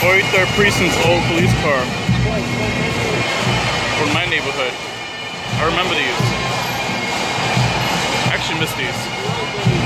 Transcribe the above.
43rd Precinct's old police car. From my neighborhood. I remember these. I actually miss these.